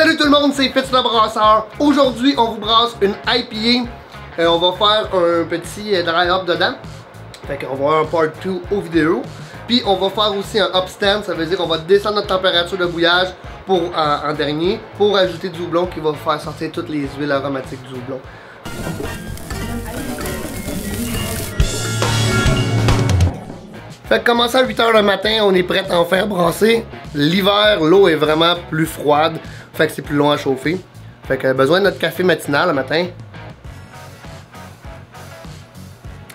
Salut tout le monde, c'est Fitz le brasseur. Aujourd'hui, on vous brasse une IPA. Euh, on va faire un petit euh, dry up dedans. Fait qu'on va avoir un part 2 aux vidéos. Puis on va faire aussi un upstand, ça veut dire qu'on va descendre notre température de bouillage pour, en, en dernier pour ajouter du houblon qui va faire sortir toutes les huiles aromatiques du houblon. Fait que commencer à 8h le matin, on est prêt à en faire brasser. L'hiver, l'eau est vraiment plus froide, fait que c'est plus long à chauffer. Fait que besoin de notre café matinal le matin.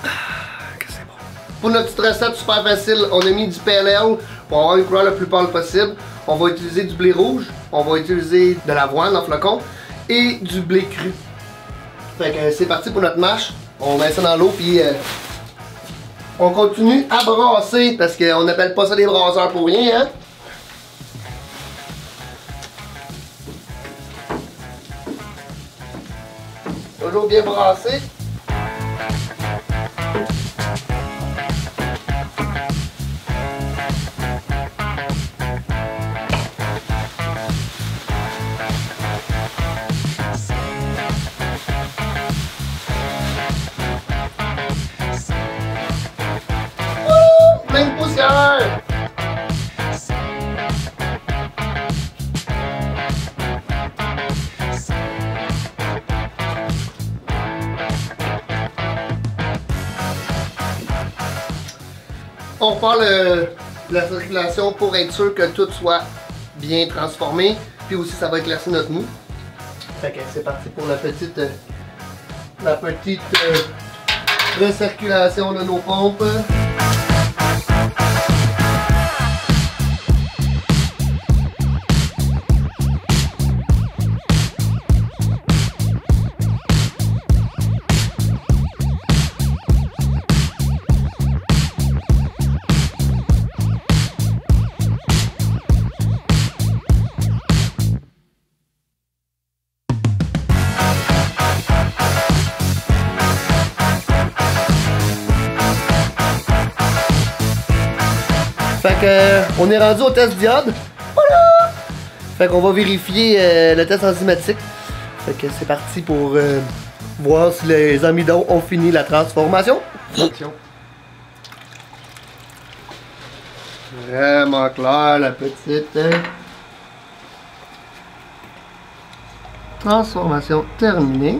Ah, que c'est bon. Pour notre petite recette super facile, on a mis du PLL pour avoir une couleur la plus pâle possible. On va utiliser du blé rouge, on va utiliser de l'avoine en flocon et du blé cru. Fait que c'est parti pour notre mâche. On met ça dans l'eau puis euh, on continue à brasser parce qu'on n'appelle pas ça des brasseurs pour rien, hein? Toujours bien brassé. On repart le- la circulation pour être sûr que tout soit bien transformé. Puis aussi, ça va éclaircir notre mou. Fait que c'est parti pour la petite, la petite euh, recirculation de nos pompes. Fait que euh, on est rendu au test diode. Voilà! Fait qu'on va vérifier euh, le test enzymatique. Fait que c'est parti pour euh, voir si les amidons ont fini la transformation. Vraiment clair la petite. hein. Transformation terminée.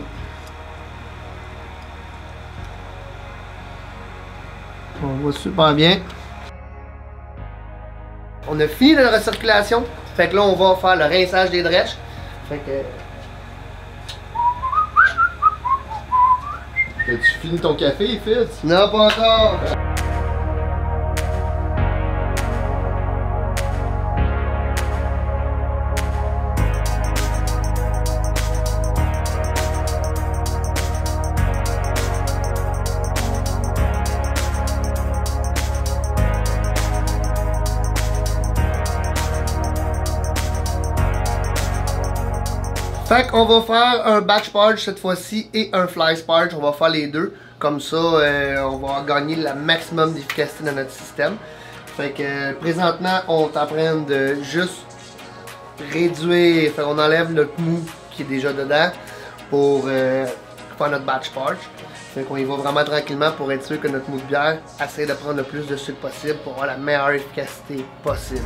On voit super bien. On a fini la recirculation. Fait que là, on va faire le rinçage des drèches. Fait que. As-tu fini ton café, Fitz? Non, pas encore! Fait qu'on va faire un batch purge cette fois-ci et un fly purge. On va faire les deux. Comme ça, euh, on va gagner le maximum d'efficacité dans notre système. Fait que euh, présentement, on train de juste réduire. Fait qu'on enlève notre mou qui est déjà dedans pour euh, faire notre batch purge. Fait qu'on y va vraiment tranquillement pour être sûr que notre mou de bière essaie de prendre le plus de sucre possible pour avoir la meilleure efficacité possible.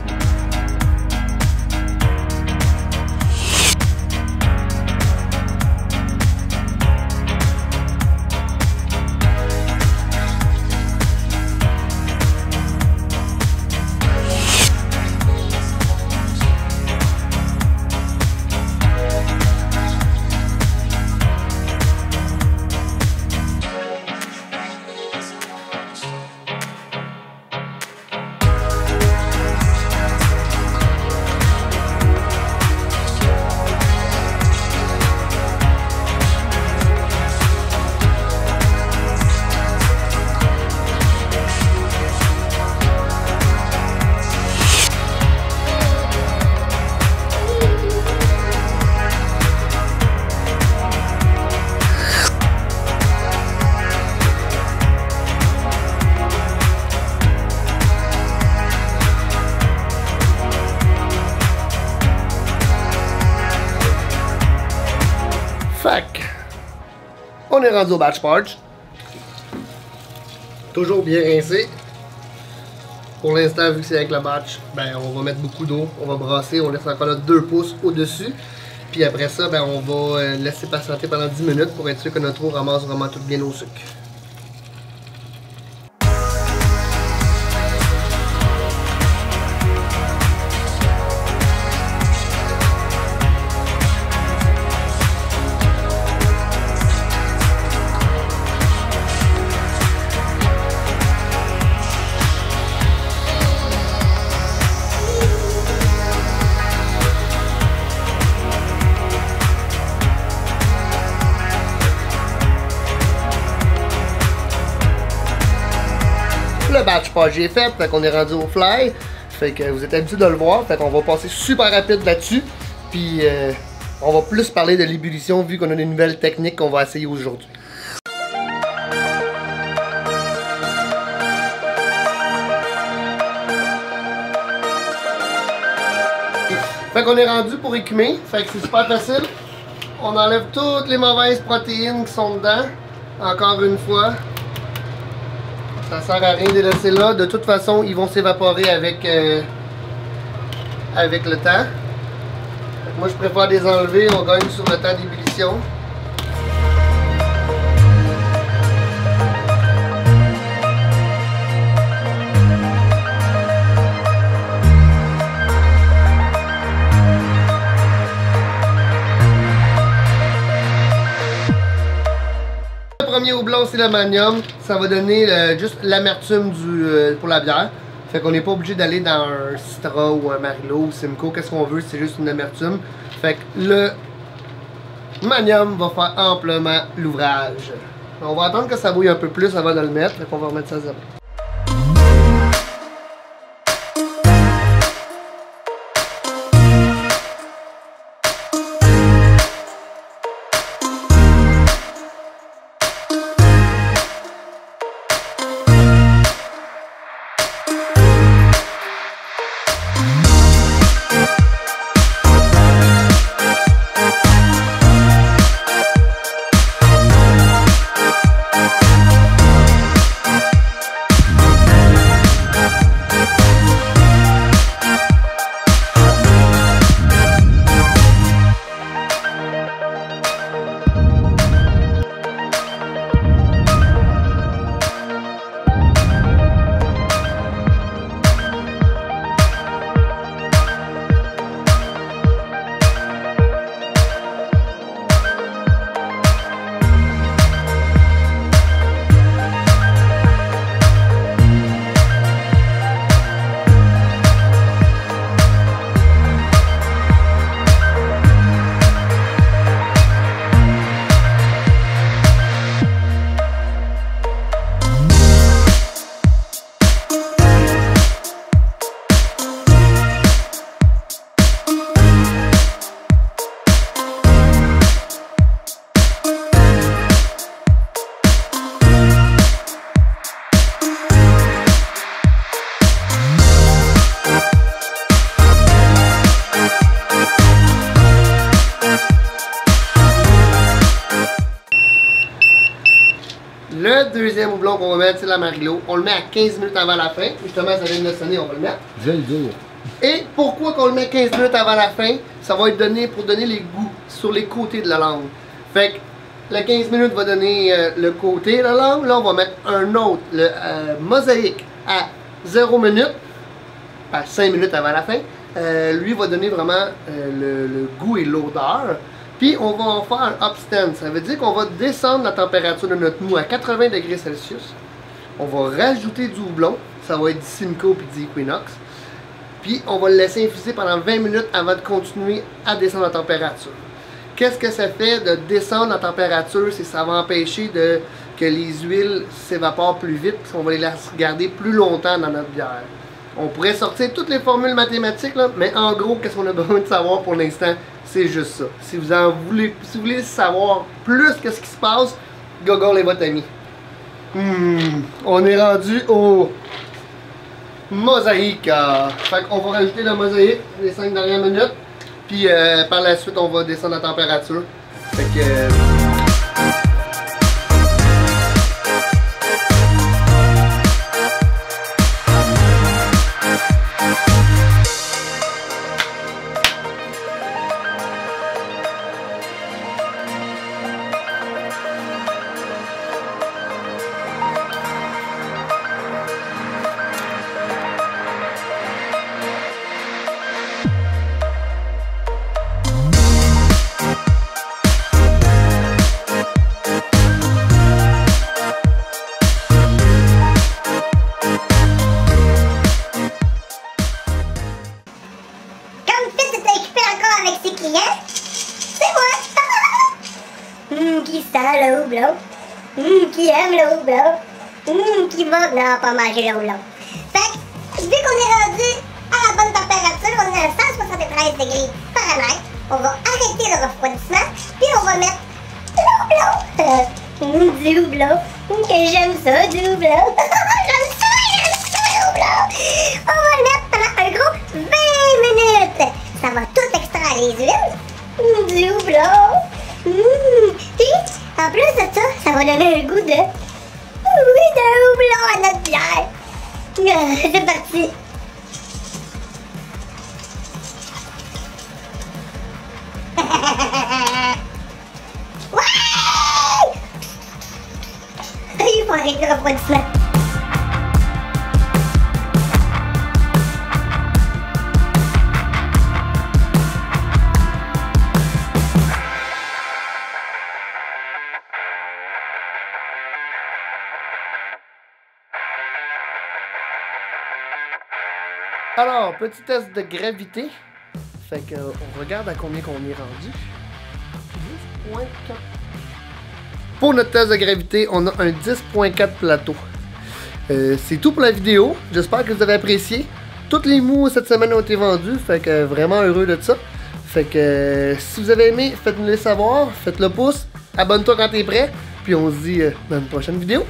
Est rendu au batch parch. Toujours bien rincé. Pour l'instant, vu que c'est avec le batch, ben, on va mettre beaucoup d'eau, on va brasser, on laisse encore là 2 pouces au-dessus. Puis après ça, ben, on va euh, laisser patienter pendant 10 minutes pour être sûr que notre eau ramasse vraiment tout bien au sucre. Le batch pas j'ai fait, fait qu'on est rendu au fly. Fait que vous êtes habitué de le voir, fait qu'on va passer super rapide là-dessus. Puis euh, on va plus parler de l'ébullition vu qu'on a des nouvelles techniques qu'on va essayer aujourd'hui. Fait qu'on est rendu pour écumer, fait que c'est super facile. On enlève toutes les mauvaises protéines qui sont dedans. Encore une fois, ça sert à rien de les laisser là. De toute façon, ils vont s'évaporer avec, euh, avec le temps. Moi, je préfère les enlever. On gagne sur le temps d'ébullition. Premier houblon, c'est l'ammonium. Ça va donner euh, juste l'amertume euh, pour la bière. Fait qu'on n'est pas obligé d'aller dans un Citra ou un Marilo ou Simcoe. Qu'est-ce qu'on veut, c'est juste une amertume. Fait que le manium va faire amplement l'ouvrage. On va attendre que ça bouille un peu plus avant de le mettre. Fait qu'on va remettre ça à zéro. Qu'on va mettre, c'est la Marilo. On le met à 15 minutes avant la fin. Justement, ça vient de sonner, on va le mettre. Je vais le dire. Et pourquoi qu'on le met 15 minutes avant la fin? Ça va être donné pour donner les goûts sur les côtés de la langue. Fait que le 15 minutes va donner euh, le côté de la langue. Là, on va mettre un autre, le euh, mosaïque, à 0 minutes, à 5 minutes avant la fin. Euh, lui va donner vraiment le, le goût et l'odeur. Puis on va en faire un upstand. Ça veut dire qu'on va descendre la température de notre mou à 80 degrés Celsius. On va rajouter du houblon. Ça va être du Simcoe puis du Equinox. Puis on va le laisser infuser pendant 20 minutes avant de continuer à descendre la température. Qu'est-ce que ça fait de descendre la température? C'est ça va empêcher de, que les huiles s'évaporent plus vite, parce qu'on va les laisser garder plus longtemps dans notre bière? On pourrait sortir toutes les formules mathématiques, mais en gros, qu'est-ce qu'on a besoin de savoir pour l'instant? C'est juste ça. Si vous en voulez, si vous voulez savoir plus que ce qui se passe, Gogol est votre ami. Hmm, on est rendu au mosaïque. euh. Fait va rajouter la mosaïque les 5 dernières minutes. Puis euh, par la suite, on va descendre la température. Fait que. récupère encore avec ses clients, c'est moi. Mmh, qui sent le houblon. Mmh, qui aime le houblon. Mmh, qui va non, pas manger le houblon. Fait que, vu qu'on est rendu à la bonne température, on est à 173 degrés Fahrenheit, on va arrêter le refroidissement, puis on va mettre le houblon. Mmh, euh, du houblon. Que j'aime ça, du houblon. j'aime ça, j'aime ça, le houblon. Oh, Hum, du houblon. Ça, ça va donner un goût de... Oui, de houblon à notre bière. Ah, C'est parti. Ouais! Il faut arrêter Alors, petit test de gravité. Fait que, euh, on regarde à combien qu'on est rendu. 10.4. Pour notre test de gravité, on a un 10.4 plateau. Euh, c'est tout pour la vidéo. J'espère que vous avez apprécié. Toutes les mous cette semaine ont été vendus. Fait que vraiment heureux de ça. Fait que euh, si vous avez aimé, faites-nous le savoir. Faites le pouce. Abonne-toi quand t'es prêt. Puis on se dit dans une prochaine vidéo.